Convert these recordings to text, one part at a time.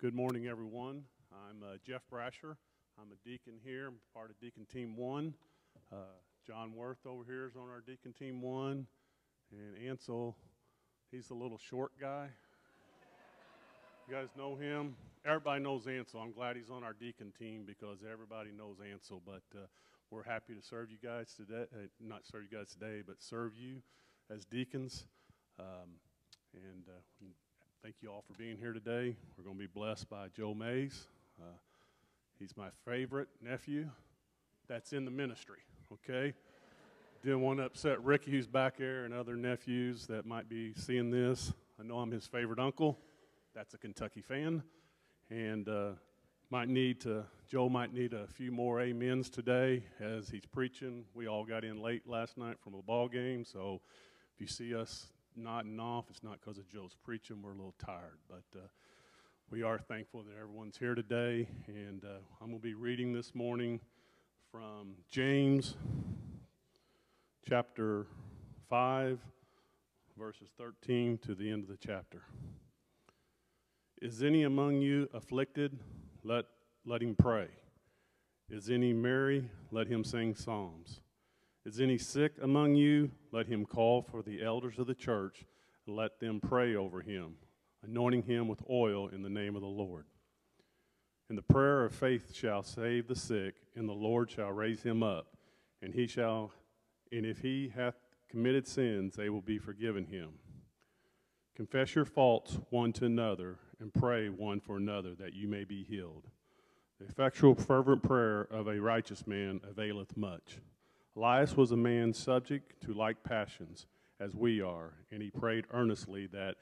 Good morning, everyone. I'm uh, Jeff Brasher. I'm a deacon here, I'm part of Deacon Team One. Uh, John Worth over here is on our Deacon Team One, and Ansel, he's the little short guy. You guys know him? Everybody knows Ansel. I'm glad he's on our deacon team because everybody knows Ansel. But uh, we're happy to serve you guys today. Uh, not serve you guys today, but serve you as deacons. Um, and uh, thank you all for being here today. We're going to be blessed by Joe Mayes. Uh, he's my favorite nephew that's in the ministry, okay? Didn't want to upset Ricky, who's back there, and other nephews that might be seeing this. I know I'm his favorite uncle. That's a Kentucky fan. And uh, might need to, Joe might need a few more amens today as he's preaching. We all got in late last night from a ball game, so if you see us nodding off, it's not because of Joe's preaching. We're a little tired, but uh, we are thankful that everyone's here today. And uh, I'm going to be reading this morning from James chapter 5, verses 13 to the end of the chapter. Is any among you afflicted? Let, let him pray. Is any merry? Let him sing psalms. Is any sick among you? Let him call for the elders of the church and let them pray over him, anointing him with oil in the name of the Lord. And the prayer of faith shall save the sick, and the Lord shall raise him up, and he shall, and if he hath committed sins, they will be forgiven him. Confess your faults one to another and pray one for another that you may be healed. The effectual, fervent prayer of a righteous man availeth much. Elias was a man subject to like passions as we are, and he prayed earnestly that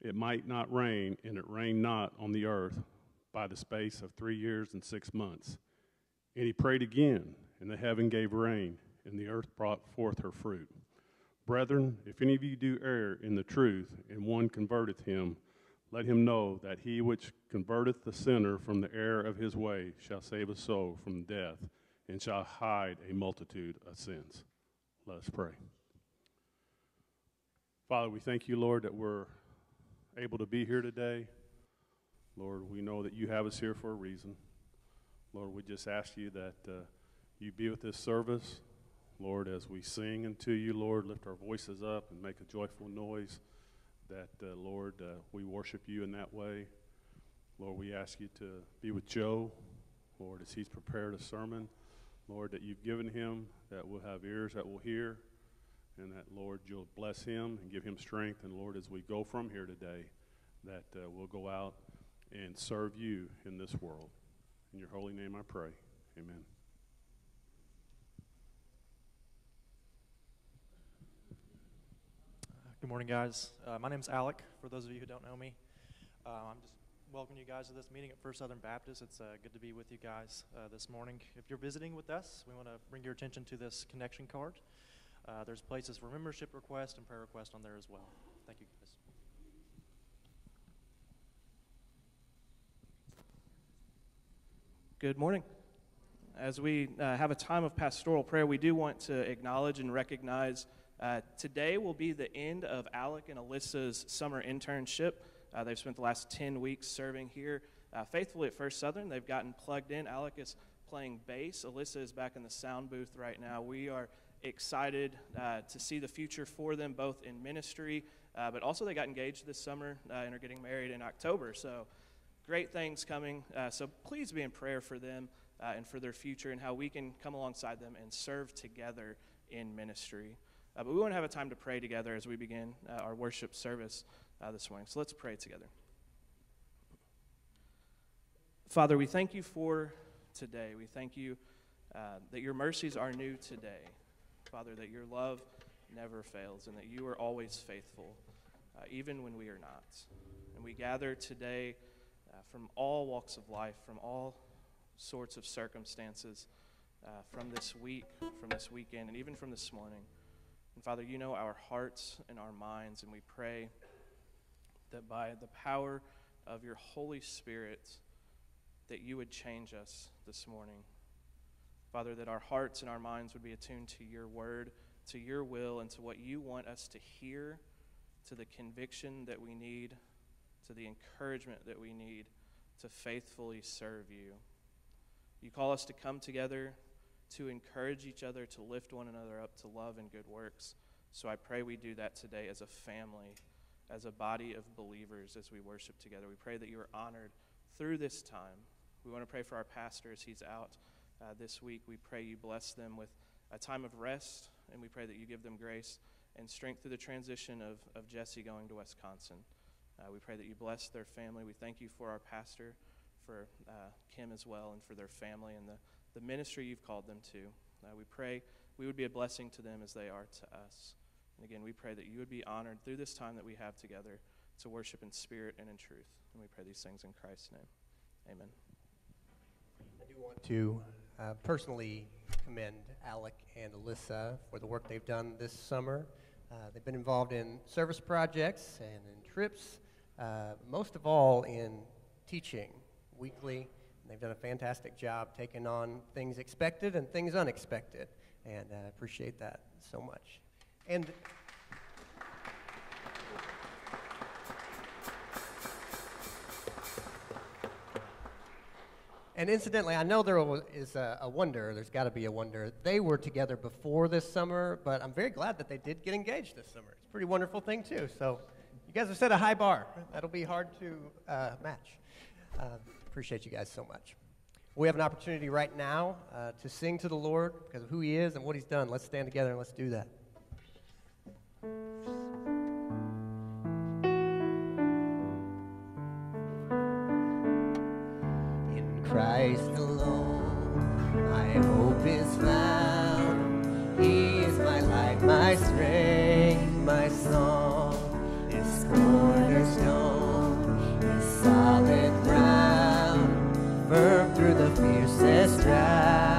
it might not rain, and it rained not on the earth by the space of three years and six months. And he prayed again, and the heaven gave rain, and the earth brought forth her fruit. Brethren, if any of you do err in the truth, and one converteth him, let him know that he which converteth the sinner from the error of his way shall save a soul from death and shall hide a multitude of sins. Let us pray. Father, we thank you, Lord, that we're able to be here today. Lord, we know that you have us here for a reason. Lord, we just ask you that uh, you be with this service. Lord, as we sing unto you, Lord, lift our voices up and make a joyful noise that, uh, Lord, uh, we worship you in that way. Lord, we ask you to be with Joe, Lord, as he's prepared a sermon, Lord, that you've given him, that we'll have ears that will hear, and that, Lord, you'll bless him and give him strength. And, Lord, as we go from here today, that uh, we'll go out and serve you in this world. In your holy name I pray. Amen. Good morning, guys. Uh, my is Alec, for those of you who don't know me. Uh, I'm just welcoming you guys to this meeting at First Southern Baptist. It's uh, good to be with you guys uh, this morning. If you're visiting with us, we want to bring your attention to this connection card. Uh, there's places for membership request and prayer request on there as well. Thank you, guys. Good morning. As we uh, have a time of pastoral prayer, we do want to acknowledge and recognize uh, today will be the end of Alec and Alyssa's summer internship. Uh, they've spent the last 10 weeks serving here uh, faithfully at First Southern. They've gotten plugged in. Alec is playing bass. Alyssa is back in the sound booth right now. We are excited uh, to see the future for them, both in ministry, uh, but also they got engaged this summer and are getting married in October. So, great things coming. so, please be in prayer for them and for their future and how we can come alongside them and serve together in ministry. Uh, but we want to have a time to pray together as we begin uh, our worship service uh, this morning. So let's pray together. Father, we thank you for today. We thank you uh, that your mercies are new today. Father, that your love never fails and that you are always faithful, uh, even when we are not. And we gather today uh, from all walks of life, from all sorts of circumstances, from this week, from this weekend, and even from this morning. And Father, you know our hearts and our minds, and we pray that by the power of your Holy Spirit, that you would change us this morning. Father, that our hearts and our minds would be attuned to your word, to your will, and to what you want us to hear, to the conviction that we need, to the encouragement that we need to faithfully serve you. You call us to come together to encourage each other, to lift one another up, to love and good works. So I pray we do that today as a family, as a body of believers, as we worship together. We pray that you are honored through this time. We want to pray for our pastor as he's out uh, this week. We pray you bless them with a time of rest, and we pray that you give them grace and strength through the transition of, of Jesse going to Wisconsin. Uh, we pray that you bless their family. We thank you for our pastor, for uh, Kim as well, and for their family and the, the ministry you've called them to. Uh, we pray we would be a blessing to them as they are to us. And again, we pray that you would be honored through this time that we have together to worship in spirit and in truth. And we pray these things in Christ's name. Amen. I do want to uh, personally commend Alec and Alyssa for the work they've done this summer. Uh, they've been involved in service projects and in trips, uh, most of all in teaching weekly. And they've done a fantastic job taking on things expected and things unexpected, and I appreciate that so much. And And incidentally, I know there is a, a wonder, there's got to be a wonder. They were together before this summer, but I'm very glad that they did get engaged this summer. It's a pretty wonderful thing, too. So you guys have set a high bar. That'll be hard to uh, match. Uh, appreciate you guys so much. We have an opportunity right now uh, to sing to the Lord because of who He is and what He's done. Let's stand together and let's do that. Christ alone. My hope is found. He is my life, my strength, my song. This cornerstone is solid ground, firm through the fiercest drought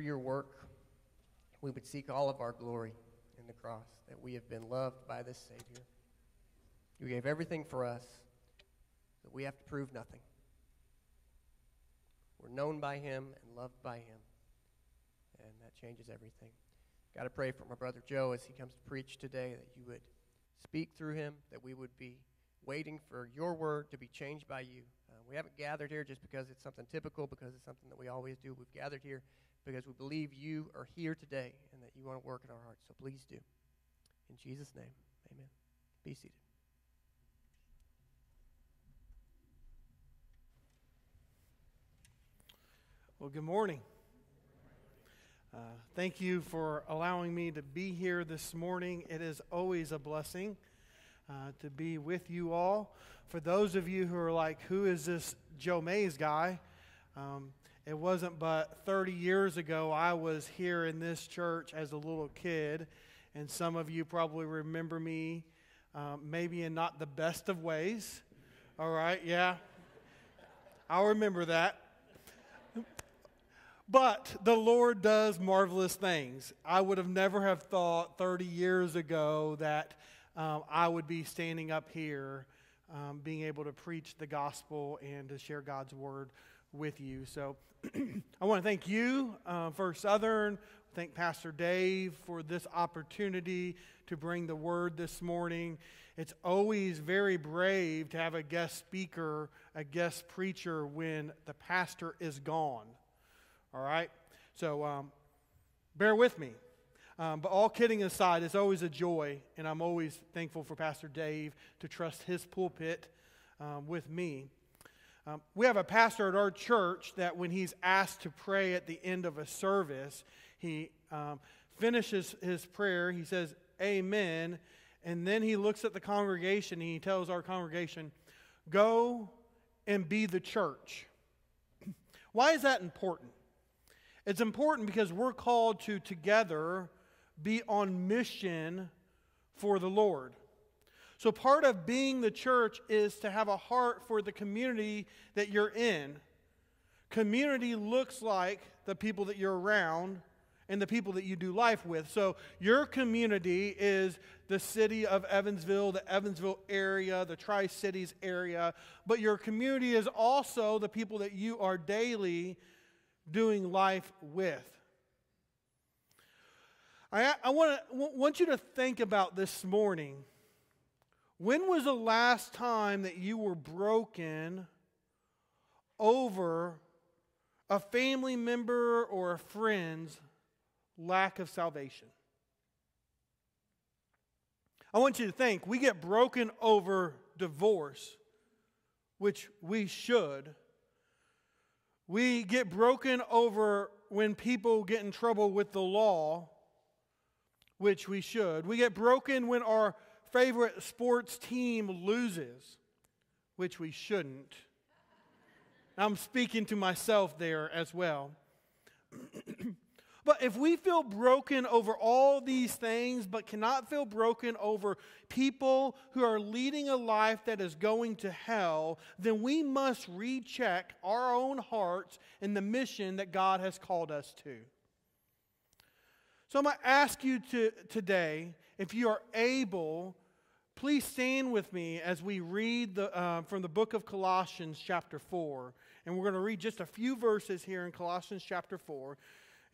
through your work, we would seek all of our glory in the cross, that we have been loved by this Savior. You gave everything for us, that we have to prove nothing. We're known by him and loved by him, and that changes everything. Got to pray for my brother Joe as he comes to preach today that you would speak through him, that we would be waiting for your word to be changed by you. Uh, we haven't gathered here just because it's something typical, because it's something that we always do. We've gathered here because we believe you are here today and that you want to work in our hearts. So please do. In Jesus' name, amen. Be seated. Well, good morning. Uh, thank you for allowing me to be here this morning. It is always a blessing uh, to be with you all. For those of you who are like, who is this Joe Mayes guy? Um, it wasn't but 30 years ago I was here in this church as a little kid, and some of you probably remember me um, maybe in not the best of ways. All right, yeah. I'll remember that. But the Lord does marvelous things. I would have never have thought 30 years ago that um, I would be standing up here, um, being able to preach the gospel and to share God's word with you. So I want to thank you, uh, First Southern, thank Pastor Dave for this opportunity to bring the word this morning. It's always very brave to have a guest speaker, a guest preacher when the pastor is gone. All right? So um, bear with me. Um, but all kidding aside, it's always a joy, and I'm always thankful for Pastor Dave to trust his pulpit um, with me. Um, we have a pastor at our church that when he's asked to pray at the end of a service, he um, finishes his prayer. He says, Amen. And then he looks at the congregation and he tells our congregation, Go and be the church. Why is that important? It's important because we're called to together be on mission for the Lord. So, part of being the church is to have a heart for the community that you're in. Community looks like the people that you're around and the people that you do life with. So, your community is the city of Evansville, the Evansville area, the Tri Cities area, but your community is also the people that you are daily doing life with. I, I want, to, want you to think about this morning. When was the last time that you were broken over a family member or a friend's lack of salvation? I want you to think we get broken over divorce, which we should. We get broken over when people get in trouble with the law, which we should. We get broken when our favorite sports team loses, which we shouldn't. I'm speaking to myself there as well. But if we feel broken over all these things, but cannot feel broken over people who are leading a life that is going to hell, then we must recheck our own hearts and the mission that God has called us to. So I'm going to ask you to, today, if you are able, please stand with me as we read the, uh, from the book of Colossians, chapter 4. And we're going to read just a few verses here in Colossians, chapter 4.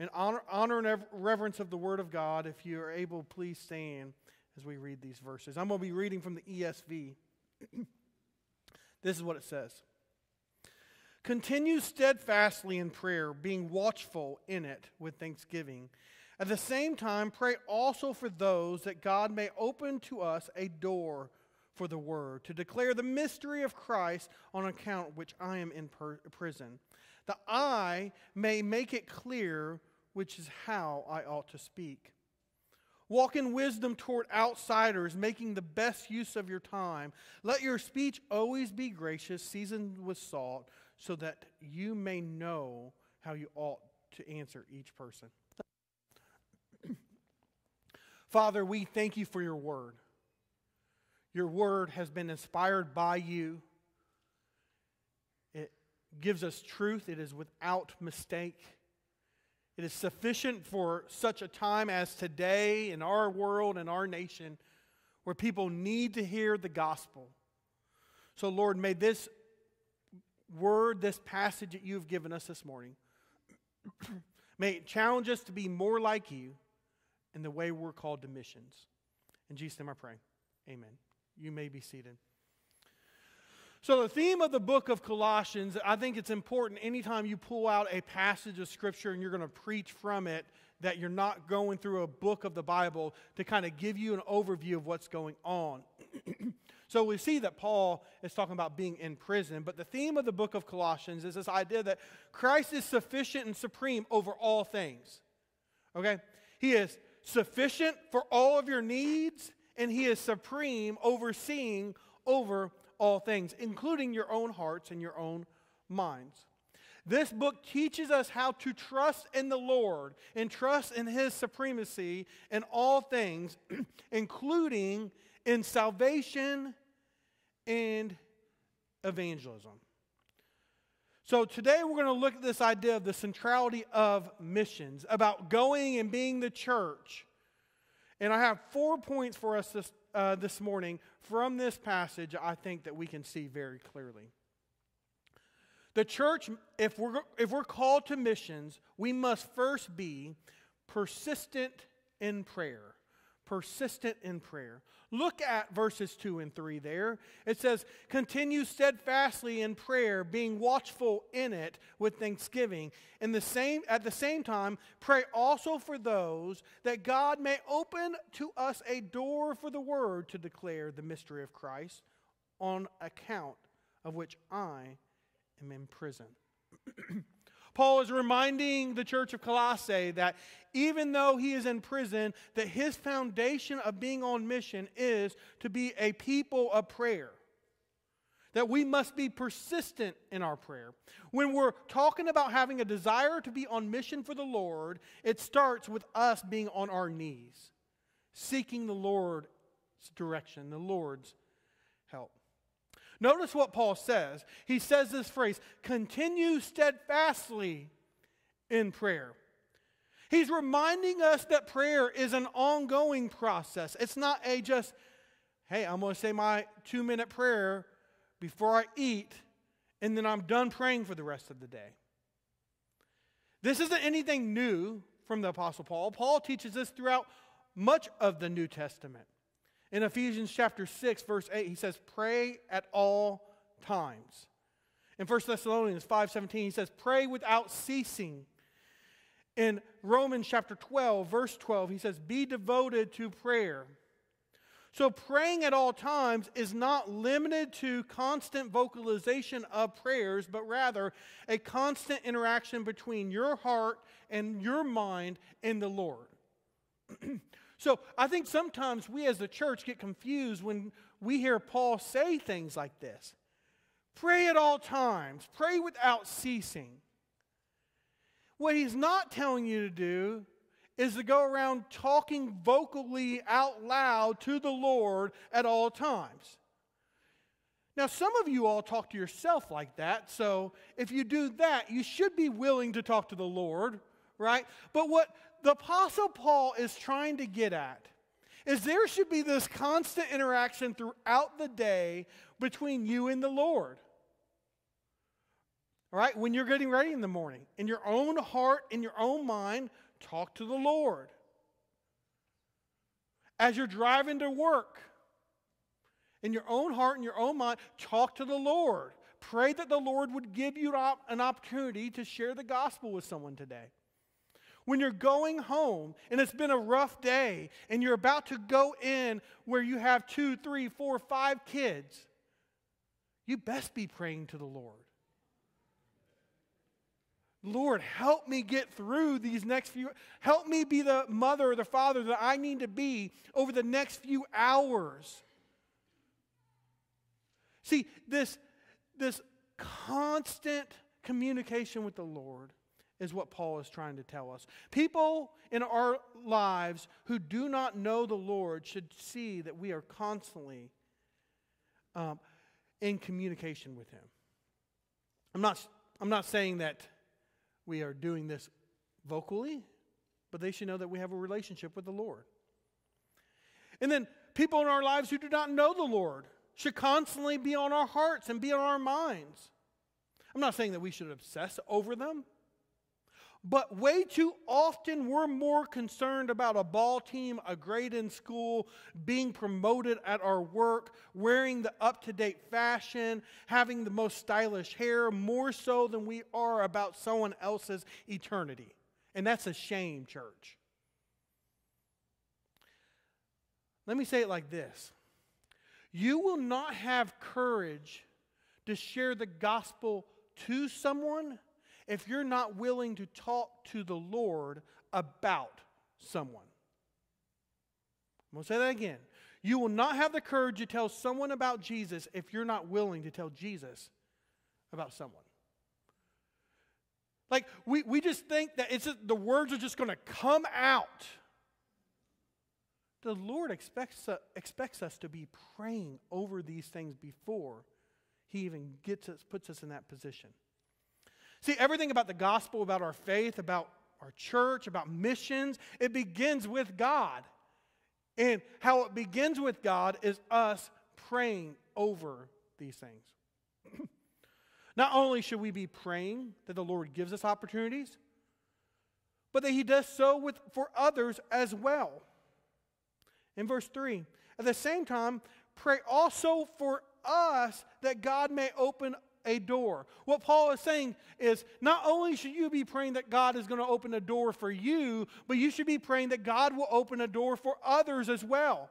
In honor, honor and reverence of the Word of God, if you are able, please stand as we read these verses. I'm going to be reading from the ESV. this is what it says Continue steadfastly in prayer, being watchful in it with thanksgiving. At the same time, pray also for those that God may open to us a door for the word, to declare the mystery of Christ on account which I am in per- prison that I may make it clear which is how I ought to speak. Walk in wisdom toward outsiders, making the best use of your time. Let your speech always be gracious, seasoned with salt, so that you may know how you ought to answer each person. Father, we thank you for your word. Your word has been inspired by you It gives us truth, it is without mistake. It is sufficient for such a time as today in our world and our nation where people need to hear the gospel. So, Lord, may this word, this passage that you've given us this morning, may it challenge us to be more like you in the way we're called to missions. In Jesus' name I pray. Amen. You may be seated. So, the theme of the book of Colossians, I think it's important anytime you pull out a passage of Scripture and you're going to preach from it, that you're not going through a book of the Bible to kind of give you an overview of what's going on. so, we see that Paul is talking about being in prison, but the theme of the book of Colossians is this idea that Christ is sufficient and supreme over all things. Okay? He is sufficient for all of your needs, and He is supreme, overseeing over all things, including your own hearts and your own minds. This book teaches us how to trust in the Lord and trust in His supremacy in all things, including in salvation and evangelism. So, today we're going to look at this idea of the centrality of missions, about going and being the church. And I have four points for us this, uh, this morning from this passage I think that we can see very clearly. The church, if we're, if we're called to missions, we must first be persistent in prayer persistent in prayer. Look at verses 2 and 3 there. It says, Continue steadfastly in prayer, being watchful in it with thanksgiving. In the same, at the same time, pray also for those that God may open to us a door for the word to declare the mystery of Christ, on account of which I am in prison. Paul is reminding the church of Colossae that even though he is in prison, that his foundation of being on mission is to be a people of prayer. That we must be persistent in our prayer. When we're talking about having a desire to be on mission for the Lord, it starts with us being on our knees, seeking the Lord's direction, the Lord's help. Notice what Paul says. He says this phrase continue steadfastly in prayer. He's reminding us that prayer is an ongoing process. It's not a just, hey, I'm going to say my two minute prayer before I eat, and then I'm done praying for the rest of the day. This isn't anything new from the Apostle Paul. Paul teaches this throughout much of the New Testament. In Ephesians chapter 6, verse 8, he says, Pray at all times. In 1 Thessalonians 5:17, he says, Pray without ceasing. In Romans chapter 12, verse 12, he says, Be devoted to prayer. So, praying at all times is not limited to constant vocalization of prayers, but rather a constant interaction between your heart and your mind and the Lord. So I think sometimes we as the church get confused when we hear Paul say things like this pray at all times, pray without ceasing. What he's not telling you to do is to go around talking vocally out loud to the Lord at all times. Now, some of you all talk to yourself like that, so if you do that, you should be willing to talk to the Lord, right? But what the Apostle Paul is trying to get at is there should be this constant interaction throughout the day between you and the Lord. All right, when you're getting ready in the morning, in your own heart, in your own mind, talk to the Lord. As you're driving to work, in your own heart in your own mind, talk to the Lord. Pray that the Lord would give you an opportunity to share the gospel with someone today. When you're going home and it's been a rough day and you're about to go in where you have two, three, four, five kids, you best be praying to the Lord. Lord, help me get through these next few. Help me be the mother or the father that I need to be over the next few hours. See, this, this constant communication with the Lord is what Paul is trying to tell us. People in our lives who do not know the Lord should see that we are constantly um, in communication with Him. I'm not I'm not saying that we are doing this vocally, but they should know that we have a relationship with the Lord. And then people in our lives who do not know the Lord should constantly be on our hearts and be on our minds. I'm not saying that we should obsess over them, but way too often we're more concerned about a ball team, a grade in school, being promoted at our work, wearing the up to date fashion, having the most stylish hair, more so than we are about someone else's eternity. And that's a shame, church. Let me say it like this You will not have courage to share the gospel to someone if you're not willing to talk to the Lord about someone. I'm going to say that again. You will not have the courage to tell someone about Jesus if you're not willing to tell Jesus about someone. Like, we, we just think that it's just, the words are just going to come out. The Lord expects, uh, expects us to be praying over these things before He even gets us, puts us in that position. See, everything about the gospel, about our faith, about our church, about missions, it begins with God. And how it begins with God is us praying over these things. Not only should we be praying that the Lord gives us opportunities, but that He does so with, for others as well. In verse 3, at the same time, pray also for us that God may open a door. What Paul is saying is not only should you be praying that God is going to open a door for you, but you should be praying that God will open a door for others as well.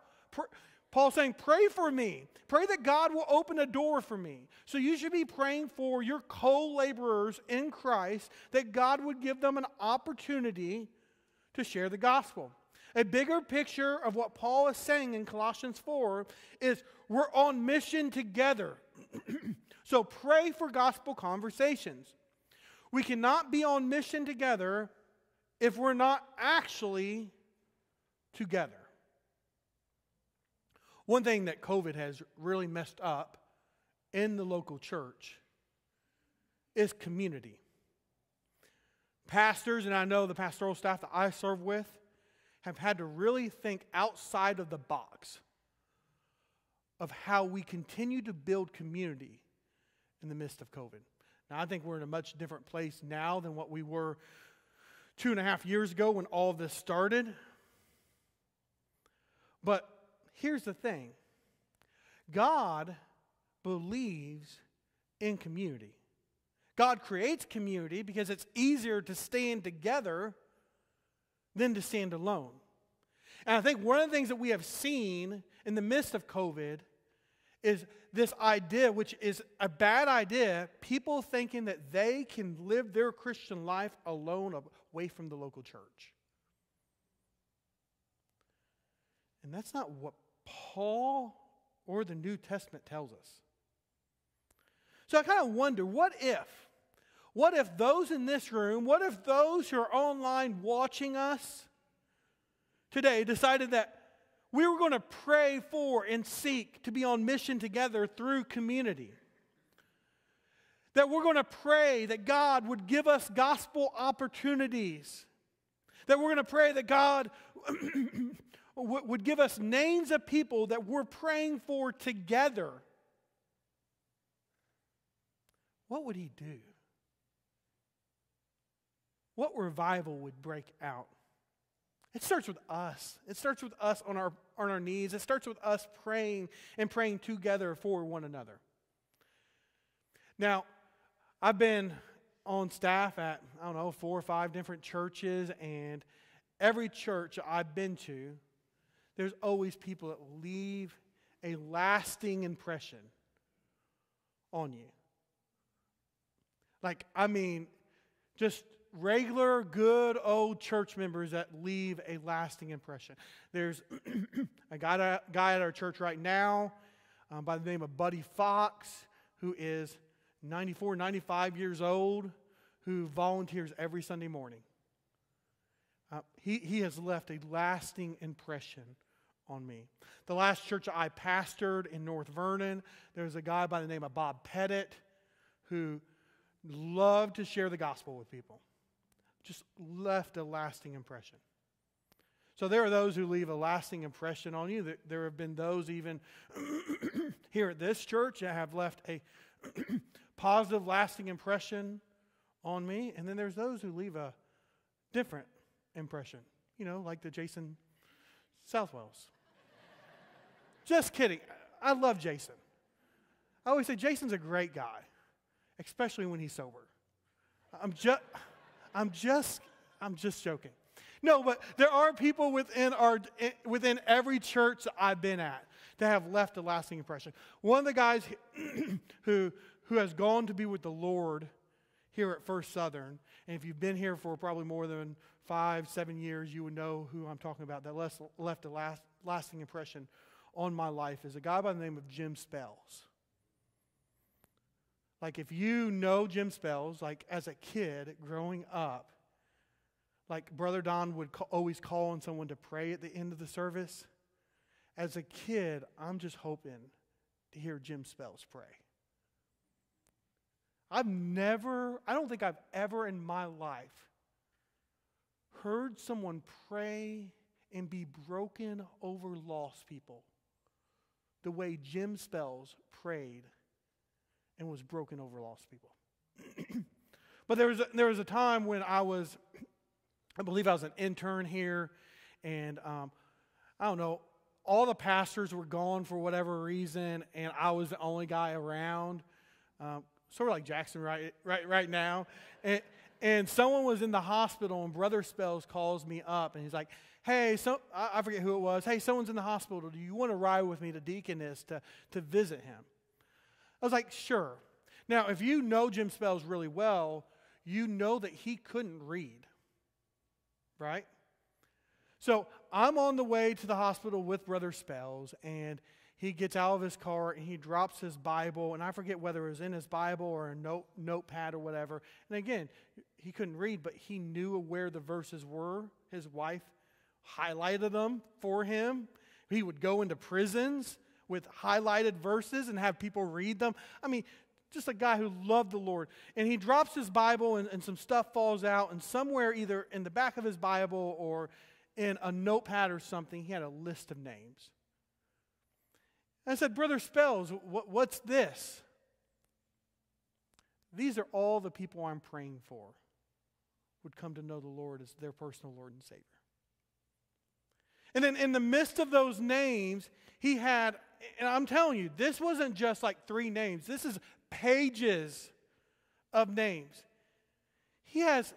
Paul's saying, Pray for me. Pray that God will open a door for me. So you should be praying for your co laborers in Christ that God would give them an opportunity to share the gospel. A bigger picture of what Paul is saying in Colossians 4 is we're on mission together. so pray for gospel conversations. We cannot be on mission together if we're not actually together. One thing that COVID has really messed up in the local church is community. Pastors, and I know the pastoral staff that I serve with, have had to really think outside of the box of how we continue to build community in the midst of COVID. Now, I think we're in a much different place now than what we were two and a half years ago when all this started. But here's the thing God believes in community. God creates community because it's easier to stand together than to stand alone. And I think one of the things that we have seen in the midst of COVID is this idea, which is a bad idea, people thinking that they can live their Christian life alone away from the local church. And that's not what Paul or the New Testament tells us. So I kind of wonder what if? What if those in this room, what if those who are online watching us today decided that we were going to pray for and seek to be on mission together through community? That we're going to pray that God would give us gospel opportunities. That we're going to pray that God would give us names of people that we're praying for together, what would he do? What revival would break out? It starts with us. It starts with us on our, on our knees. It starts with us praying and praying together for one another. Now, I've been on staff at, I don't know, four or five different churches, and every church I've been to, there's always people that leave a lasting impression on you. Like, I mean, just regular, good old church members that leave a lasting impression. There's a guy, at our church right now um, by the name of Buddy Fox, who is 94, 95 years old, who volunteers every Sunday morning. Uh, he, he has left a lasting impression on me. The last church I pastored in North Vernon, there was a guy by the name of Bob Pettit who loved to share the gospel with people. Just left a lasting impression. So there are those who leave a lasting impression on you. There have been those even here at this church that have left a positive, lasting impression on me. And then there's those who leave a different impression, you know, like the Jason Southwells. Just kidding. I love Jason. I always say Jason's a great guy, especially when he's sober. I'm just, I'm just, I'm just joking. No, but there are people within our within every church I've been at that have left a lasting impression. One of the guys who who has gone to be with the Lord here at First Southern, and if you've been here for probably more than five, seven years, you would know who I'm talking about. That left a last, lasting impression on my life is a guy by the name of Jim Spells. Like, if you know Jim Spells, like as a kid growing up, like Brother Don would always call on someone to pray at the end of the service. As a kid, I'm just hoping to hear Jim Spells pray. I've never, I don't think I've ever in my life heard someone pray and be broken over lost people the way Jim Spells prayed and was broken over lost people. but there was, a, there was a time when I was, I believe I was an intern here, and um, I don't know, all the pastors were gone for whatever reason, and I was the only guy around, um, sort of like Jackson right, right, right now. And, and someone was in the hospital, and Brother Spells calls me up, and he's like, hey, so, I forget who it was. Hey, someone's in the hospital. Do you want to ride with me to Deaconess to, to visit him? I was like, sure. Now, if you know Jim Spells really well, you know that he couldn't read, right? So I'm on the way to the hospital with Brother Spells, and he gets out of his car and he drops his Bible, and I forget whether it was in his Bible or a note, notepad or whatever. And again, he couldn't read, but he knew where the verses were. His wife highlighted them for him. He would go into prisons with highlighted verses and have people read them. I mean, just a guy who loved the Lord. And he drops his Bible, and, and some stuff falls out, and somewhere, either in the back of his Bible or in a notepad or something, he had a list of names. I said, Brother Spells, what, what's this? These are all the people I'm praying for would come to know the Lord as their personal Lord and Savior. And then in the midst of those names, he had, and I'm telling you, this wasn't just like three names, this is pages of names. He has,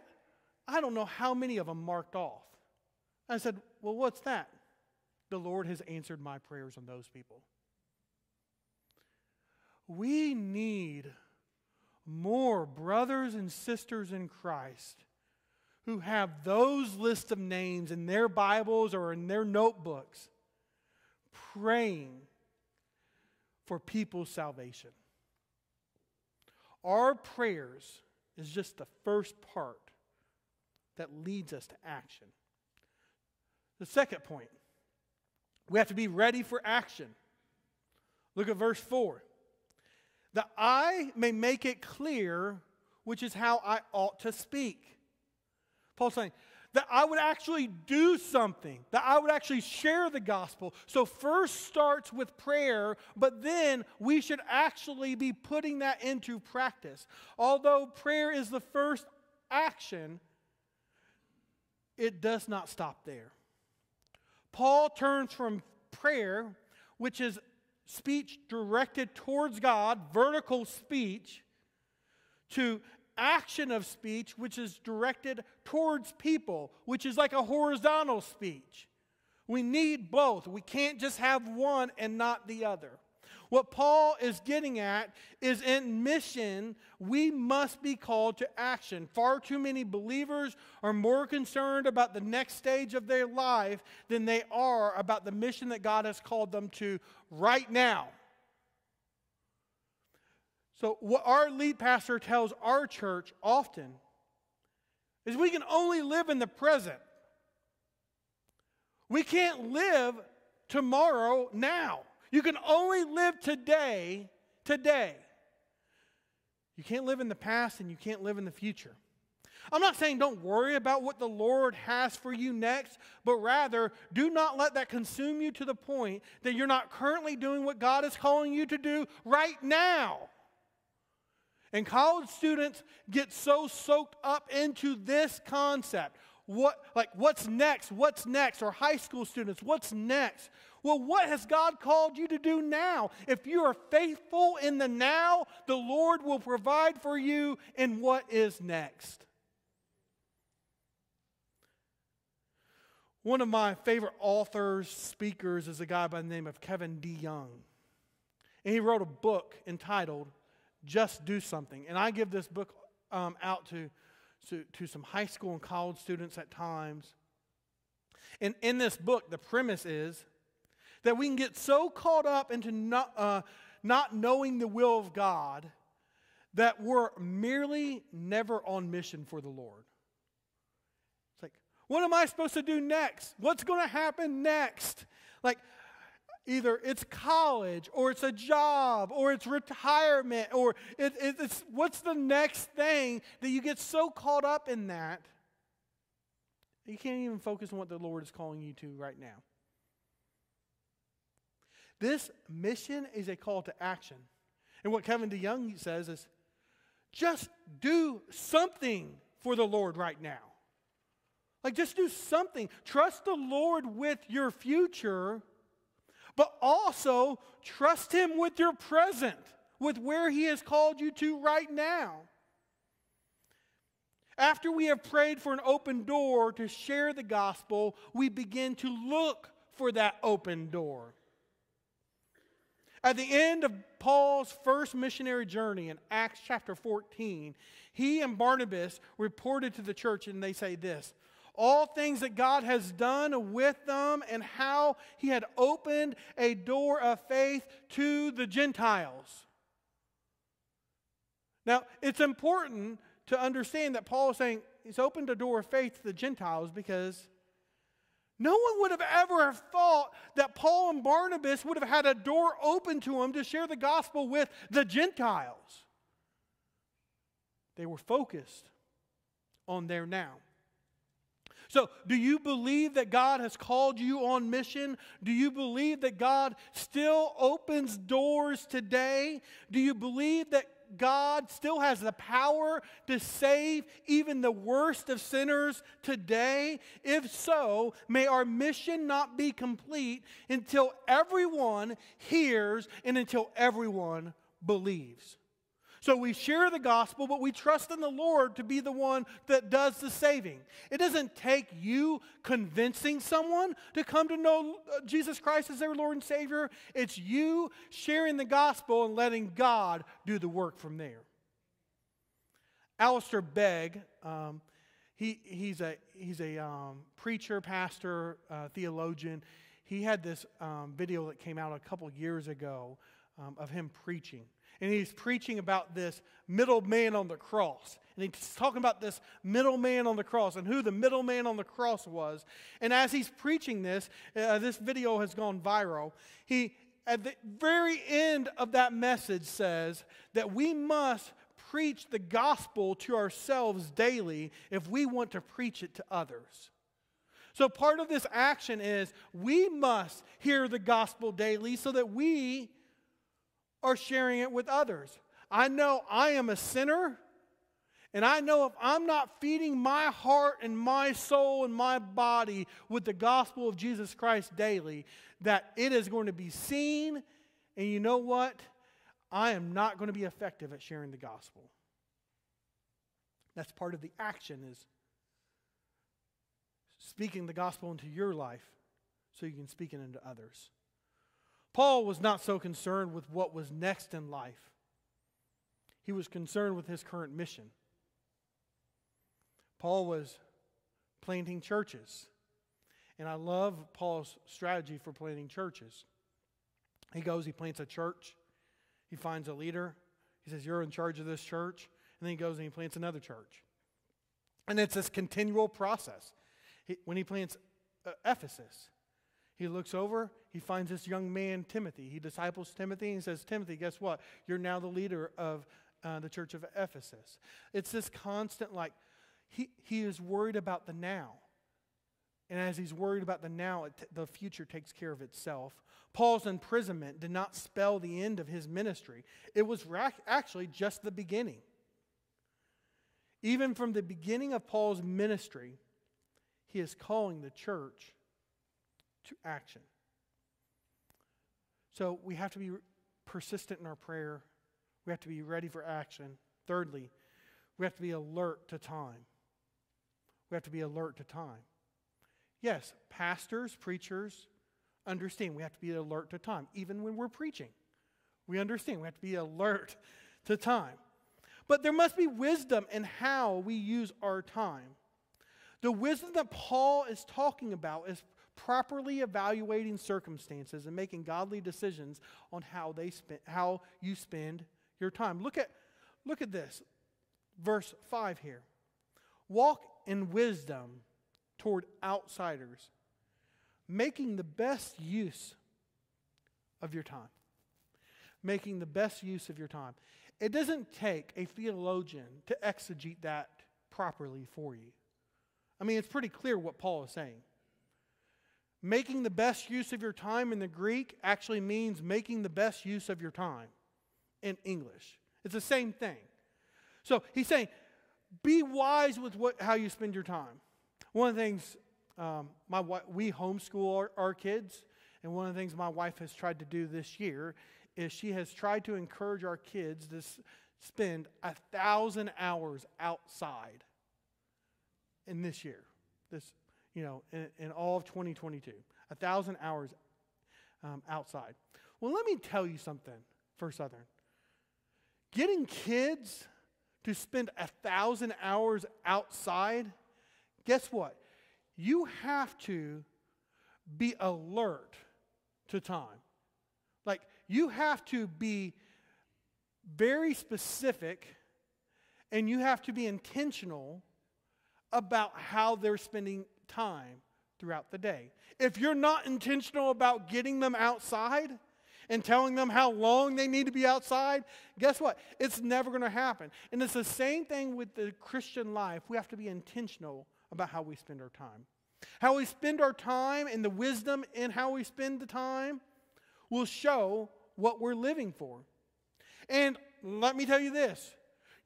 I don't know how many of them marked off. I said, Well, what's that? The Lord has answered my prayers on those people. We need more brothers and sisters in Christ who have those lists of names in their Bibles or in their notebooks praying for people's salvation. Our prayers is just the first part that leads us to action. The second point, we have to be ready for action. Look at verse 4. That I may make it clear which is how I ought to speak. Paul's saying that I would actually do something, that I would actually share the gospel. So, first starts with prayer, but then we should actually be putting that into practice. Although prayer is the first action, it does not stop there. Paul turns from prayer, which is speech directed towards God, vertical speech, to action of speech, which is directed towards people, which is like a horizontal speech. We need both. We can't just have one and not the other. What Paul is getting at is in mission, we must be called to action. Far too many believers are more concerned about the next stage of their life than they are about the mission that God has called them to right now. So, what our lead pastor tells our church often is we can only live in the present. We can't live tomorrow now. You can only live today, today. You can't live in the past and you can't live in the future. I'm not saying don't worry about what the Lord has for you next, but rather do not let that consume you to the point that you're not currently doing what God is calling you to do right now. And college students get so soaked up into this concept. What, like, what's next? What's next? Or high school students, what's next? Well, what has God called you to do now? If you are faithful in the now, the Lord will provide for you in what is next. One of my favorite authors, speakers, is a guy by the name of Kevin DeYoung. And he wrote a book entitled Just Do Something. And I give this book um, out to, to, to some high school and college students at times. And in this book, the premise is that we can get so caught up into not, uh, not knowing the will of God that we're merely never on mission for the Lord. It's like, what am I supposed to do next? What's going to happen next? Like, either it's college or it's a job or it's retirement or it, it, it's what's the next thing that you get so caught up in that you can't even focus on what the Lord is calling you to right now. This mission is a call to action. And what Kevin DeYoung says is just do something for the Lord right now. Like, just do something. Trust the Lord with your future, but also trust Him with your present, with where He has called you to right now. After we have prayed for an open door to share the gospel, we begin to look for that open door. At the end of Paul's first missionary journey in Acts chapter 14, he and Barnabas reported to the church and they say this all things that God has done with them and how he had opened a door of faith to the Gentiles. Now, it's important to understand that Paul is saying he's opened a door of faith to the Gentiles because no one would have ever have thought that Paul and Barnabas would have had a door open to them to share the gospel with the Gentiles. They were focused on their now. So, do you believe that God has called you on mission? Do you believe that God still opens doors today? Do you believe that God still has the power to save even the worst of sinners today? If so, may our mission not be complete until everyone hears and until everyone believes. So we share the gospel, but we trust in the Lord to be the one that does the saving. It doesn't take you convincing someone to come to know uh, Jesus Christ as their Lord and Savior. It's you sharing the gospel and letting God do the work from there. Alistair Begg, um, he, he's a, he's a um, preacher, pastor, uh, theologian. He had this um, video that came out a couple years ago um, of him preaching and he's preaching about this middle man on the cross. And he's talking about this middle man on the cross and who the middle man on the cross was. And as he's preaching this, uh, this video has gone viral. He, at the very end of that message, says that we must preach the gospel to ourselves daily if we want to preach it to others. So, part of this action is we must hear the gospel daily so that we or sharing it with others. I know I am a sinner, and I know if I'm not feeding my heart and my soul and my body with the gospel of Jesus Christ daily, that it is going to be seen, and you know what? I am not going to be effective at sharing the gospel. That's part of the action is speaking the gospel into your life so you can speak it into others. Paul was not so concerned with what was next in life, he was concerned with his current mission. Paul was planting churches. And I love Paul's strategy for planting churches. He goes, he plants a church, he finds a leader, he says, You're in charge of this church. And then he goes and he plants another church. And it's this continual process. He, when he plants uh, Ephesus, he looks over, he finds this young man, Timothy. He disciples Timothy and he says, Timothy, guess what? You're now the leader of uh, the church of Ephesus. It's this constant, like, he, he is worried about the now. And as he's worried about the now, t- the future takes care of itself. Paul's imprisonment did not spell the end of his ministry, it was ra- actually just the beginning. Even from the beginning of Paul's ministry, he is calling the church to action. So we have to be persistent in our prayer. We have to be ready for action. Thirdly, we have to be alert to time. We have to be alert to time. Yes, pastors, preachers understand we have to be alert to time, even when we're preaching. We understand we have to be alert to time. But there must be wisdom in how we use our time. The wisdom that Paul is talking about is properly evaluating circumstances and making godly decisions on how they spend how you spend your time. Look at look at this. Verse 5 here. Walk in wisdom toward outsiders, making the best use of your time. Making the best use of your time. It doesn't take a theologian to exegete that properly for you. I mean, it's pretty clear what Paul is saying. Making the best use of your time in the Greek actually means making the best use of your time in English. It's the same thing. So he's saying, be wise with what, how you spend your time. One of the things um, my we homeschool our, our kids, and one of the things my wife has tried to do this year is she has tried to encourage our kids to s- spend a thousand hours outside in this year, this you know, in, in all of 2022, a thousand hours um, outside. Well, let me tell you something, First Southern. Getting kids to spend a thousand hours outside, guess what? You have to be alert to time. Like, you have to be very specific and you have to be intentional about how they're spending time throughout the day. If you're not intentional about getting them outside and telling them how long they need to be outside, guess what? It's never going to happen. And it's the same thing with the Christian life. We have to be intentional about how we spend our time. How we spend our time and the wisdom in how we spend the time will show what we're living for. And let me tell you this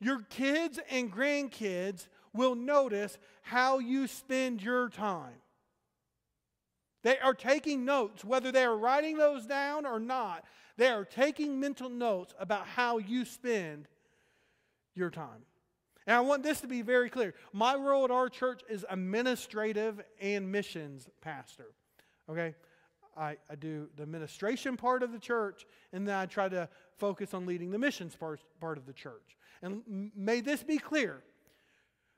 your kids and grandkids will notice how you spend your time. They are taking notes, whether they are writing those down or not. They are taking mental notes about how you spend your time. And I want this to be very clear. My role at our church is administrative and missions pastor. Okay? I, I do the administration part of the church, and then I try to focus on leading the missions part, part of the church. And may this be clear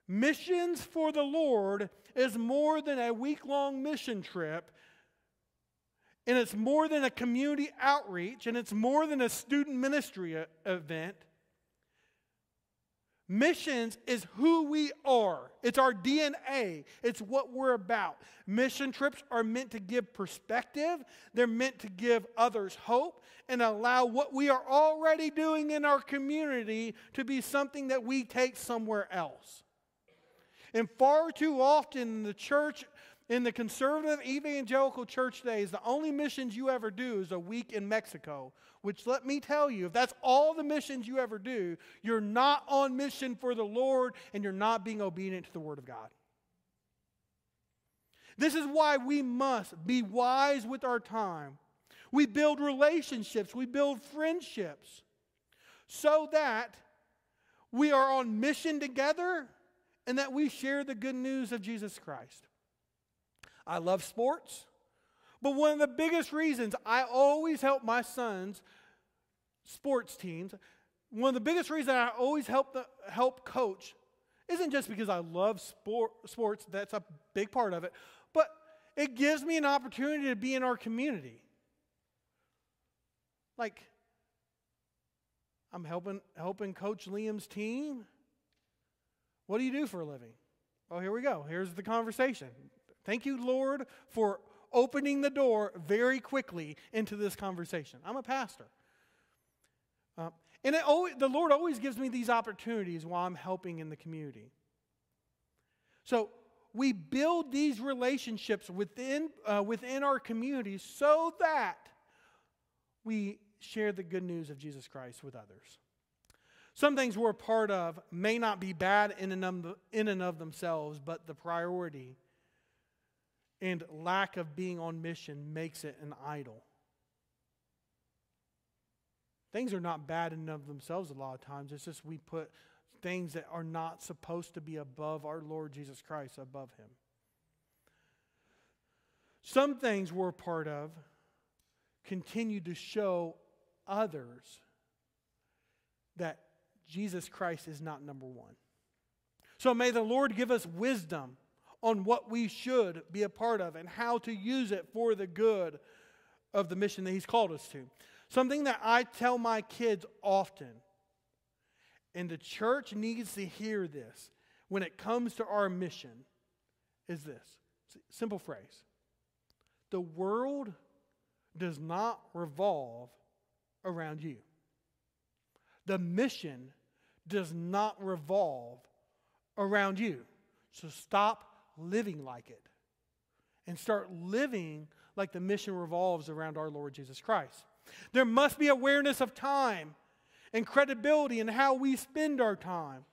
Missions for the Lord is more than a week long mission trip, and it's more than a community outreach, and it's more than a student ministry event. Missions is who we are. It's our DNA. It's what we're about. Mission trips are meant to give perspective, they're meant to give others hope and allow what we are already doing in our community to be something that we take somewhere else. And far too often the church, in the conservative evangelical church days, the only missions you ever do is a week in Mexico. Which, let me tell you, if that's all the missions you ever do, you're not on mission for the Lord and you're not being obedient to the Word of God. This is why we must be wise with our time. We build relationships, we build friendships so that we are on mission together and that we share the good news of Jesus Christ. I love sports, but one of the biggest reasons I always help my sons' sports teams, one of the biggest reasons I always help, the, help coach isn't just because I love sport, sports, that's a big part of it, but it gives me an opportunity to be in our community. Like, I'm helping, helping Coach Liam's team. What do you do for a living? Oh, here we go. Here's the conversation. Thank you, Lord, for opening the door very quickly into this conversation. I'm a pastor. Uh, And always, the Lord always gives me these opportunities while I'm helping in the community. So we build these relationships within, uh, within our communities so that we share the good news of Jesus Christ with others. Some things we're a part of may not be bad in and of, themselves, but the priority and lack of being on mission makes it an idol. Things are not bad in and of themselves a lot of times. It's just we put things that are not supposed to be above our Lord Jesus Christ above him. Some things we're a part of continue to show others that Jesus Christ is not number one. So may the Lord give us wisdom on what we should be a part of and how to use it for the good of the mission that He's called us to. Something that I tell my kids often, and the church needs to hear this when it comes to our mission, is this simple phrase The world does not revolve around you. The mission does not revolve around you. So stop living like it and start living like the mission revolves around our Lord Jesus Christ. There must be awareness of time and credibility in how we spend our time.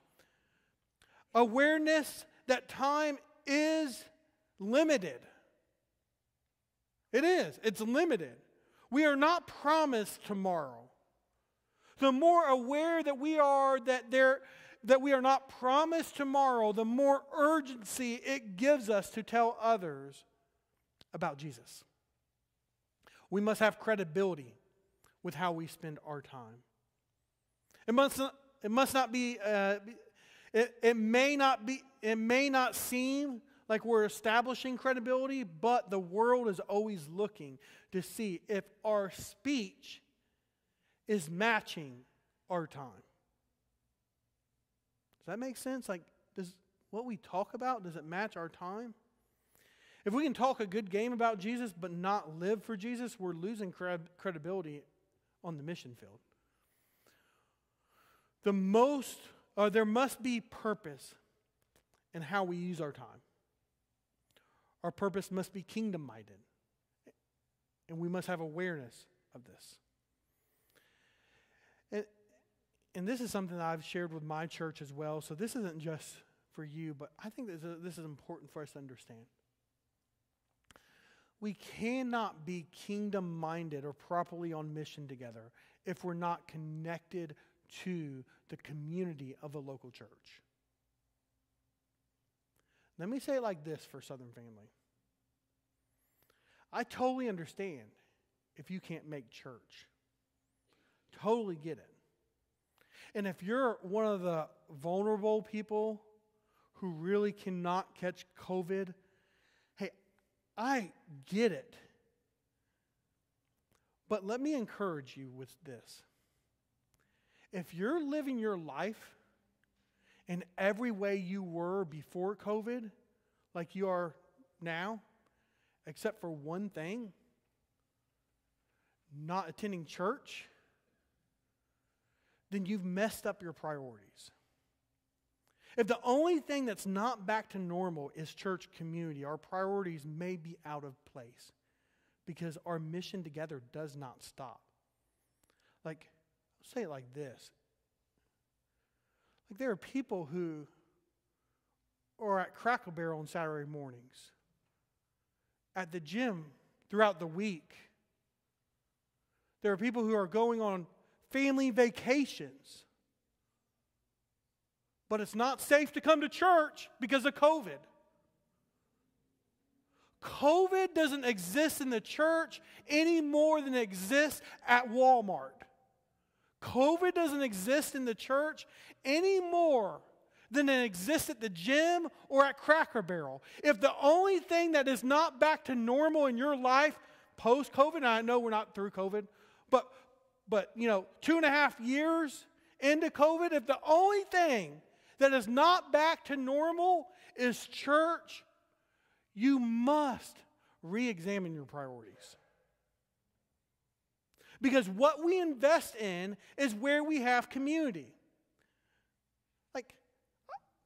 Awareness that time is limited. It is, it's limited. We are not promised tomorrow. The more aware that we are that there that we are not promised tomorrow, the more urgency it gives us to tell others about Jesus. We must have credibility with how we spend our time. It must it must not be, uh, it, it may not be, it may not seem like we're establishing credibility, but the world is always looking to see if our speech is matching our time. Does that make sense? Like, does what we talk about, does it match our time? If we can talk a good game about Jesus but not live for Jesus, we're losing credibility on the mission field. The most, uh, there must be purpose in how we use our time. Our purpose must be kingdom minded, and we must have awareness of this. And, and this is something that I've shared with my church as well, so this isn't just for you, but I think this is, this is important for us to understand. We cannot be kingdom minded or properly on mission together if we're not connected to the community of a local church. Let me say it like this First Southern Family I totally understand if you can't make church, totally get it. And if you're one of the vulnerable people who really cannot catch COVID, hey, I get it. But let me encourage you with this. If you're living your life in every way you were before COVID, like you are now, except for one thing not attending church, then you've messed up your priorities. If the only thing that's not back to normal is church community, our priorities may be out of place because our mission together does not stop. Like, say it like this like, there are people who are at Cracker Barrel on Saturday mornings, at the gym throughout the week. There are people who are going on family vacations but it's not safe to come to church because of COVID. COVID doesn't exist in the church any more than it exists at Walmart. COVID doesn't exist in the church any more than it exists at the gym or at Cracker Barrel. If the only thing that is not back to normal in your life post COVID, I know we're not through COVID, but but you know, two and a half years into COVID, if the only thing that is not back to normal is church, you must re examine your priorities. Because what we invest in is where we have community. Like,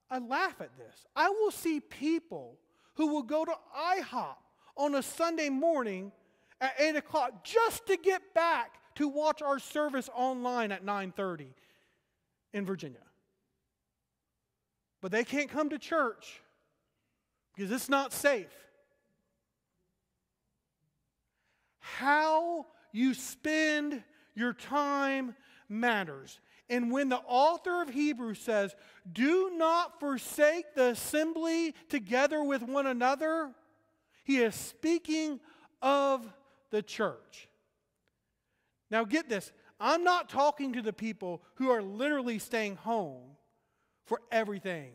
I laugh at this. I will see people who will go to IHOP on a Sunday morning at 8 o'clock just to get back to watch our service online at 9.30 in Virginia. But they can't come to church because it's not safe. How you spend your time matters. And when the author of Hebrews says, Do not forsake the assembly together with one another, he is speaking of the church. Now, get this I'm not talking to the people who are literally staying home for everything.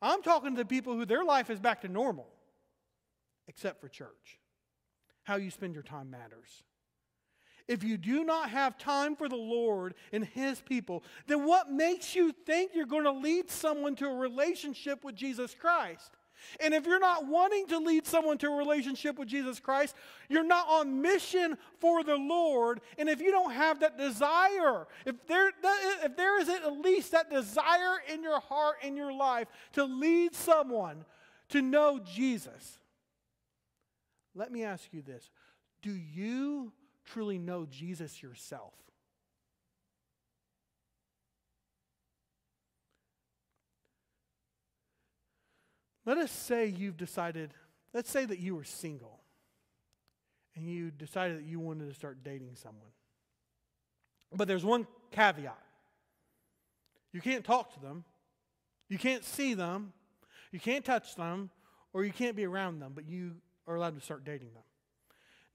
I'm talking to the people who their life is back to normal, except for church. How you spend your time matters. If you do not have time for the Lord and His people, then what makes you think you're going to lead someone to a relationship with Jesus Christ? And if you're not wanting to lead someone to a relationship with Jesus Christ, you're not on mission for the Lord. And if you don't have that desire, if there, if there isn't at least that desire in your heart, in your life, to lead someone to know Jesus, let me ask you this Do you truly know Jesus yourself? Let us say you've decided, let's say that you were single and you decided that you wanted to start dating someone. But there's one caveat you can't talk to them, you can't see them, you can't touch them, or you can't be around them, but you are allowed to start dating them.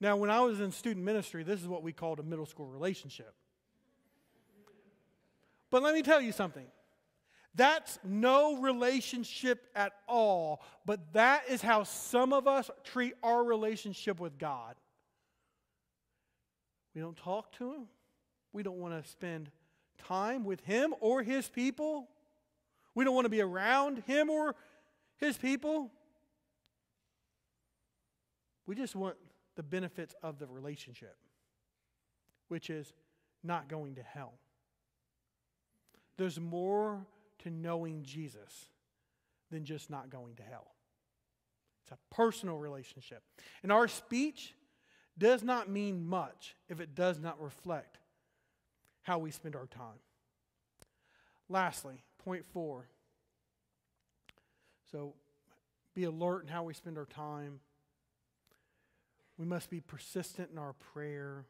Now, when I was in student ministry, this is what we called a middle school relationship. But let me tell you something that's no relationship at all, but that is how some of us treat our relationship with God. We don't talk to Him, we don't want to spend time with Him or His people, we don't want to be around Him or His people. We just want the benefits of the relationship, which is not going to hell. There's more to knowing Jesus than just not going to hell. It's a personal relationship. And our speech does not mean much if it does not reflect how we spend our time. Lastly, point four. So be alert in how we spend our time. We must be persistent in our prayer.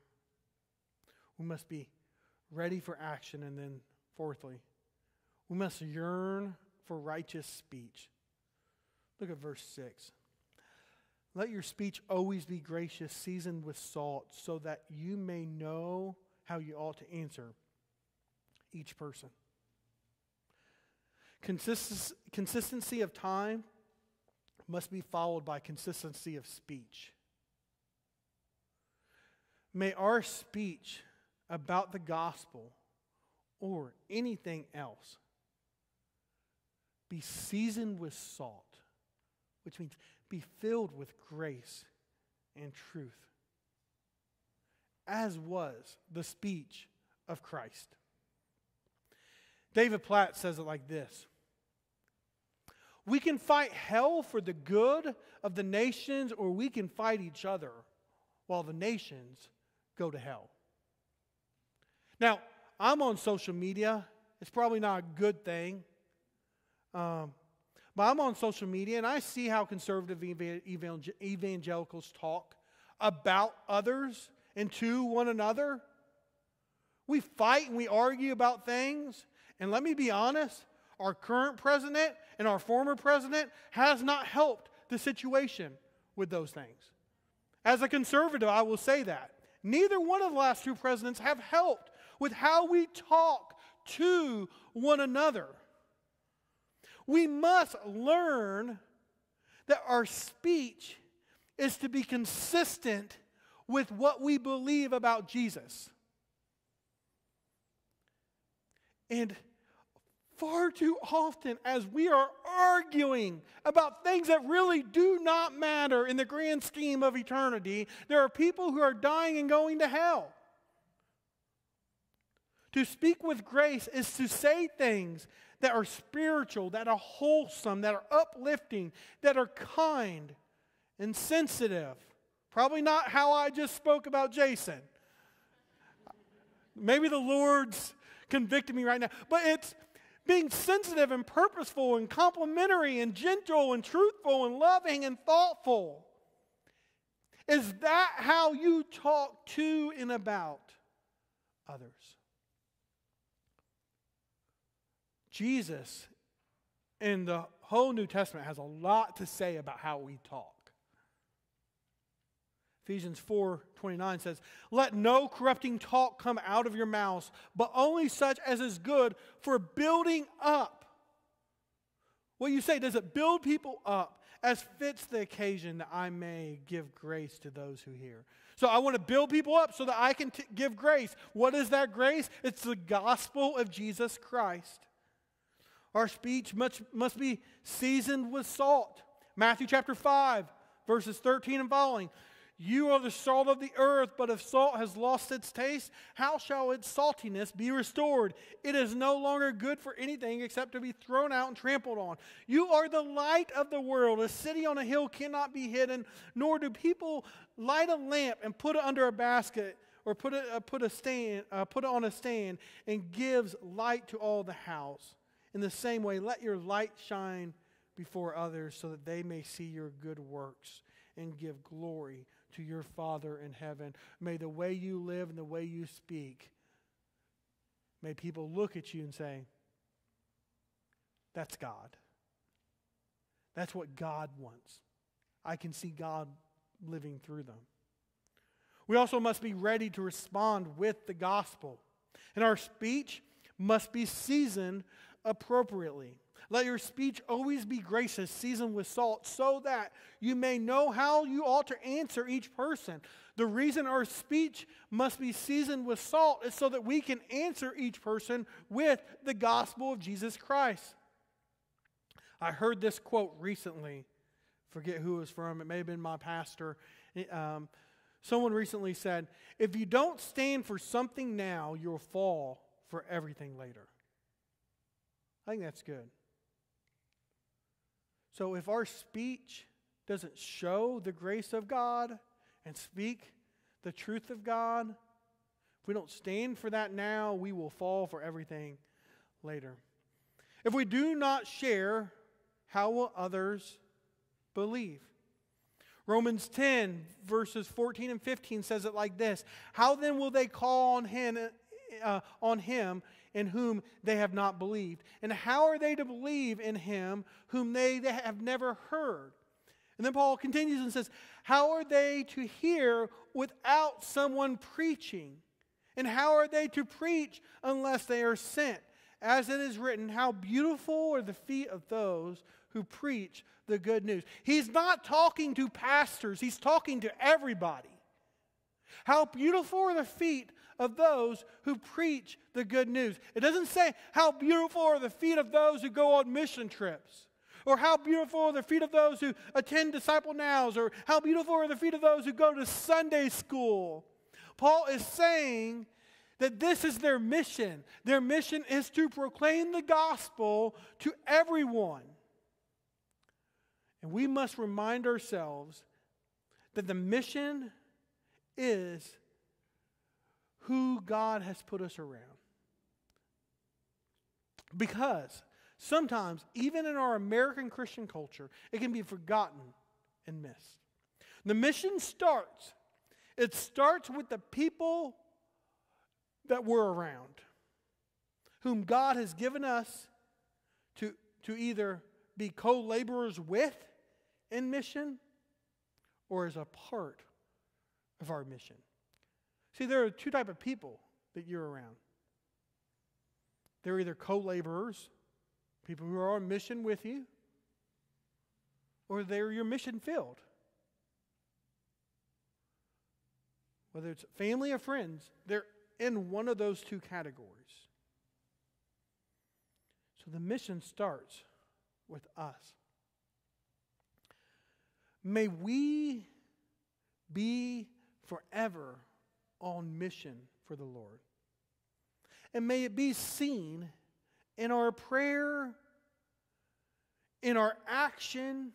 We must be ready for action. And then, fourthly, we must yearn for righteous speech. Look at verse 6. Let your speech always be gracious, seasoned with salt, so that you may know how you ought to answer each person. Consistency of time must be followed by consistency of speech. May our speech about the gospel or anything else be seasoned with salt, which means be filled with grace and truth, as was the speech of Christ. David Platt says it like this We can fight hell for the good of the nations, or we can fight each other while the nations go to hell. Now, I'm on social media. It's probably not a good thing. Um, but I'm on social media and I see how conservative evangelicals talk about others and to one another. We fight and we argue about things. And let me be honest, our current president and our former president has not helped the situation with those things. As a conservative, I will say that. Neither one of the last two presidents have helped with how we talk to one another. We must learn that our speech is to be consistent with what we believe about Jesus. And far too often, as we are arguing about things that really do not matter in the grand scheme of eternity, there are people who are dying and going to hell. To speak with grace is to say things that are spiritual, that are wholesome, that are uplifting, that are kind and sensitive. Probably not how I just spoke about Jason. Maybe the Lord's convicting me right now, but it's being sensitive and purposeful and complimentary and gentle and truthful and loving and thoughtful. Is that how you talk to and about others? Jesus in the whole New Testament has a lot to say about how we talk. Ephesians 4:29 says, "Let no corrupting talk come out of your mouths, but only such as is good for building up." What you say does it build people up as fits the occasion that I may give grace to those who hear. So I want to build people up so that I can t- give grace. What is that grace? It's the gospel of Jesus Christ. Our speech must, must be seasoned with salt. Matthew chapter 5, verses 13 and following. You are the salt of the earth, but if salt has lost its taste, how shall its saltiness be restored? It is no longer good for anything except to be thrown out and trampled on. You are the light of the world. A city on a hill cannot be hidden, nor do people light a lamp and put it under a basket or put it, uh, put, a stand, uh, put it on a stand and gives light to all the house. In the same way, let your light shine before others so that they may see your good works and give glory to your Father in heaven. May the way you live and the way you speak, may people look at you and say, That's God. That's what God wants. I can see God living through them. We also must be ready to respond with the gospel. And our speech must be seasoned appropriately. Let your speech always be gracious, seasoned with salt, so that you may know how you ought to answer each person. The reason our speech must be seasoned with salt is so that we can answer each person with the gospel of Jesus Christ. I heard this quote recently. Forget who it was from. It may have been my pastor. Um, someone recently said, If you don't stand for something now, you'll fall for everything later. I think that's good. So if our speech doesn't show the grace of God and speak the truth of God, if we don't stand for that now, we will fall for everything later. If we do not share, how will others believe? Romans 10, verses 14 and 15 says it like this How then will they call on him, uh, on him in whom they have not believed? And how are they to believe in him whom they, have never heard? And then Paul continues and says, How are they to hear without someone preaching? And how are they to preach unless they are sent? As it is written, How beautiful are the feet of those who preach the good news. He's not talking to pastors, he's talking to everybody. How beautiful are the feet of those who preach the good news. It doesn't say how beautiful are the feet of those who go on mission trips. Or how beautiful are the feet of those who attend disciple nows, or how beautiful are the feet of those who go to Sunday school. Paul is saying that this is their mission. Their mission is to proclaim the gospel to everyone. And we must remind ourselves that the mission is who God has put us around. Because sometimes, even in our American Christian culture, it can be forgotten and missed. The mission starts, it starts with the people that we're around, whom God has given us to, to either be co laborers with in mission or as a part of our mission. See, there are two type of people that you're around. They're either co-laborers, people who are on mission with you, or they're your mission field. Whether it's family or friends, they're in one of those two categories. So the mission starts with us. May we be forever on mission for the Lord. And may it be seen in our prayer, in our action,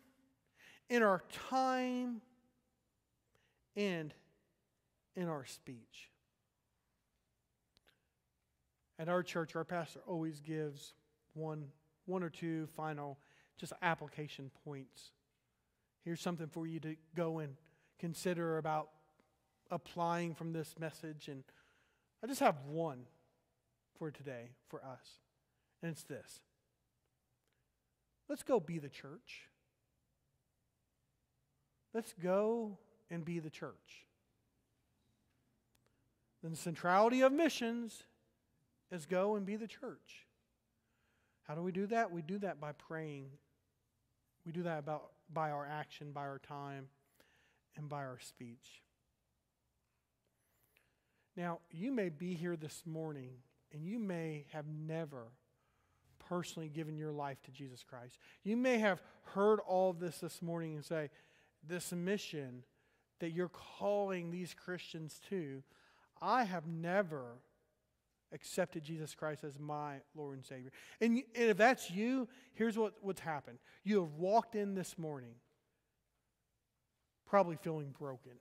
in our time, and in our speech. At our church, our pastor always gives one, one or two final just application points. Here's something for you to go and consider about applying from this message. And I just have one for today for us, and it's this let's go be the church. Let's go and be the church. Then the centrality of missions is go and be the church. How do we do that? We do that by praying. We do that about, by our action, by our time, and by our speech. Now, you may be here this morning and you may have never personally given your life to Jesus Christ. You may have heard all of this this morning and say, This mission that you're calling these Christians to, I have never accepted Jesus Christ as my Lord and Savior. And, and if that's you, here's what, what's happened. You have walked in this morning probably feeling broken.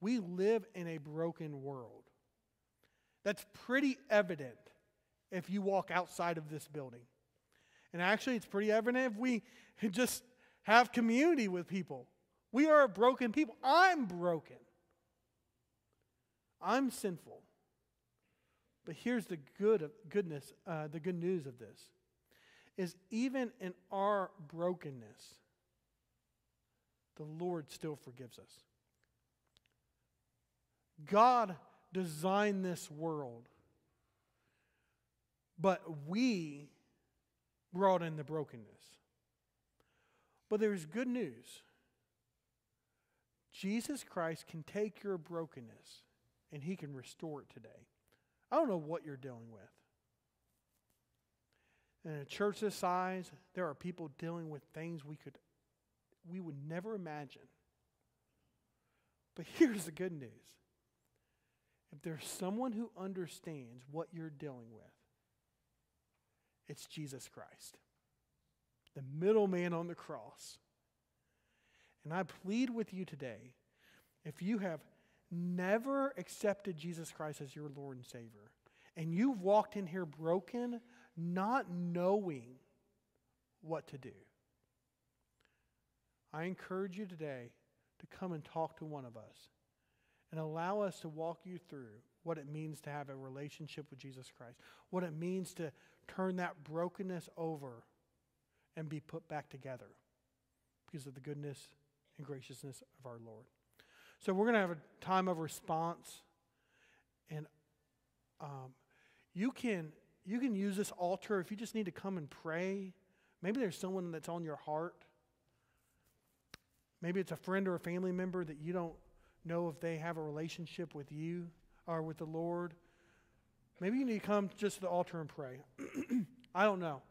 We live in a broken world. That's pretty evident if you walk outside of this building. And actually, it's pretty evident if we just have community with people. We are broken people. I'm broken. I'm sinful. But here's the good of, goodness, uh, the good news of this is even in our brokenness, the Lord still forgives us. God designed this world, but we brought in the brokenness. But there's good news. Jesus Christ can take your brokenness and he can restore it today. I don't know what you're dealing with. In a church this size, there are people dealing with things we could we would never imagine. But here's the good news. If there's someone who understands what you're dealing with, it's Jesus Christ, the middleman on the cross. And I plead with you today if you have never accepted Jesus Christ as your Lord and Savior, and you've walked in here broken, not knowing what to do, I encourage you today to come and talk to one of us and allow us to walk you through what it means to have a relationship with Jesus Christ, what it means to turn that brokenness over and be put back together because of the goodness and graciousness of our Lord. So we're going to have a time of response, and um, you can you can use this altar if you just need to come and pray. Maybe there's someone that's on your heart. Maybe it's a friend or a family member that you don't know if they have a relationship with you or with the Lord. Maybe you need to come just to the altar and pray. I don't know.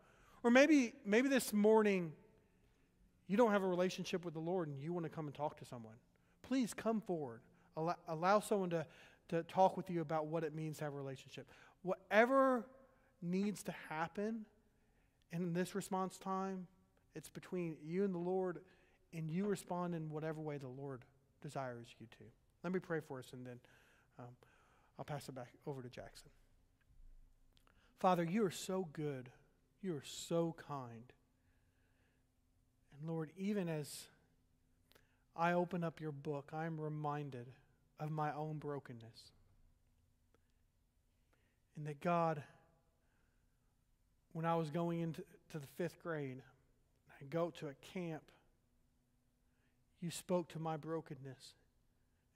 Or maybe maybe this morning you don't have a relationship with the Lord and you want to come and talk to someone please come forward. Allow, allow someone to, to talk with you about what it means to have a relationship. Whatever needs to happen in this response time, it's between you and the Lord, and you respond in whatever way the Lord desires you to. Let me pray for us, and then um, I'll pass it back over to Jackson. Father, you are so good. You are so kind. And Lord, even as I open up your book, I'm reminded of my own brokenness. And that God, when I was going into to the fifth grade, I go to a camp, you spoke to my brokenness,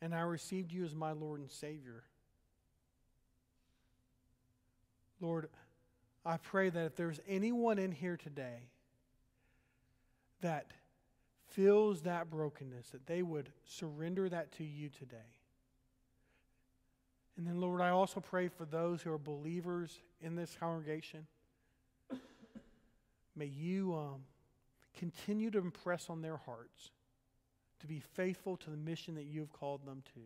and I received you as my Lord and Savior. Lord, I pray that if there's anyone in here today that feels that brokenness, that they would surrender that to you today. And then, Lord, I also pray for those who are believers in this congregation. May you um, continue to impress on their hearts to be faithful to the mission that you have called them to.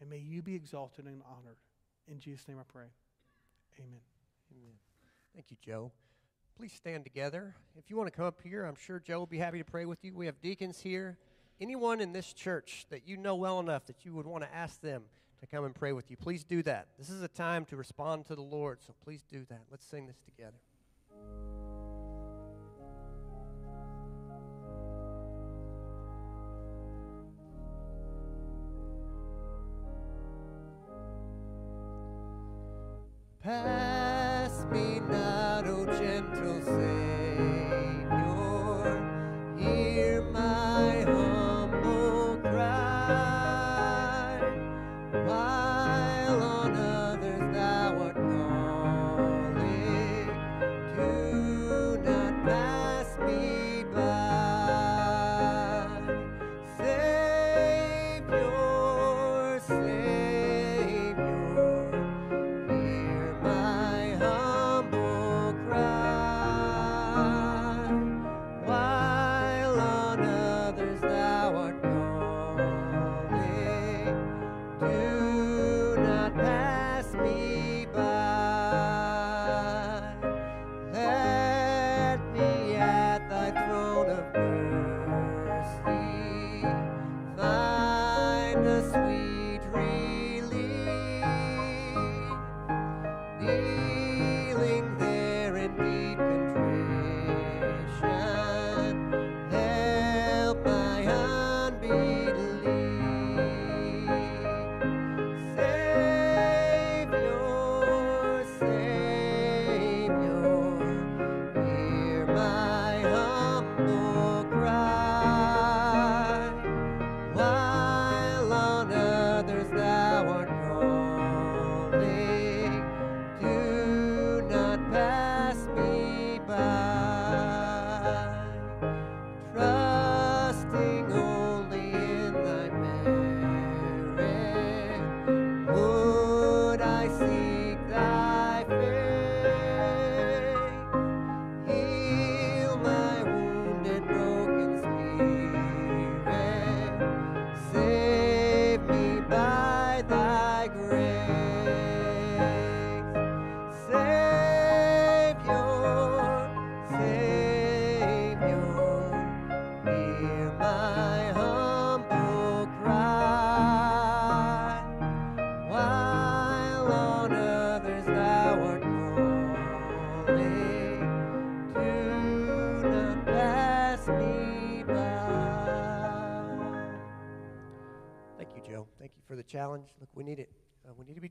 And may you be exalted and honored. In Jesus' name I pray. Amen. Amen. Thank you, Joe. Please stand together. If you want to come up here, I'm sure Joe will be happy to pray with you. We have deacons here. Anyone in this church that you know well enough that you would want to ask them to come and pray with you, please do that. This is a time to respond to the Lord, so please do that. Let's sing this together. Pass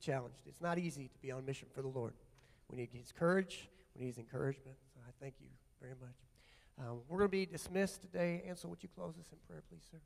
challenged. It's not easy to be on mission for the Lord. We need His courage. We need His encouragement. So I thank you very much. Um, we're going to be dismissed today. Ansel, would you close us in prayer, please, sir?